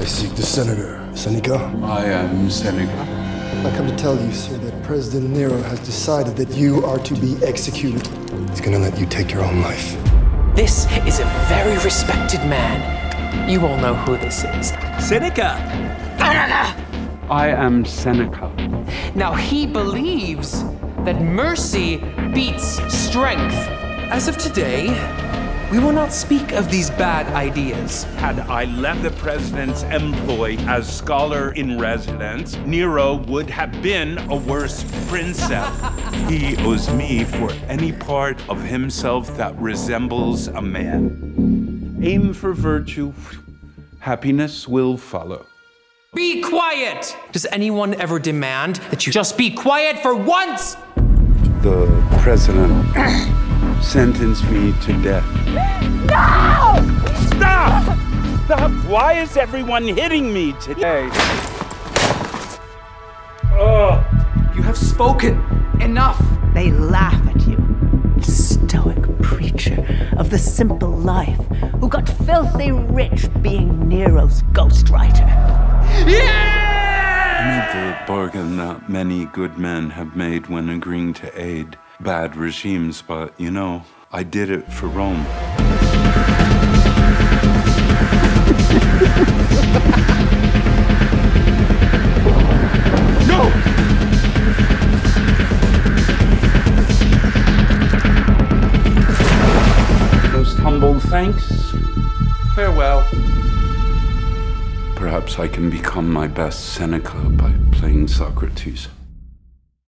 I seek the senator. Seneca? I am Seneca. I come to tell you, sir, that President Nero has decided that you are to be executed. He's gonna let you take your own life. This is a very respected man. You all know who this is. Seneca! I am Seneca. Now, he believes that mercy beats strength. As of today, we will not speak of these bad ideas. Had I left the president's employ as scholar in residence, Nero would have been a worse princess. he owes me for any part of himself that resembles a man. Aim for virtue, happiness will follow. Be quiet! Does anyone ever demand that you just be quiet for once? The president sentenced me to death. No! Stop! Stop! Why is everyone hitting me today? You have spoken. Enough. They laugh at you. Stoic preacher of the simple life who got filthy rich being Nero's ghostwriter. I made the bargain that many good men have made when agreeing to aid bad regimes, but you know, I did it for Rome. no! Most humble thanks. Farewell. Perhaps I can become my best Seneca by playing Socrates.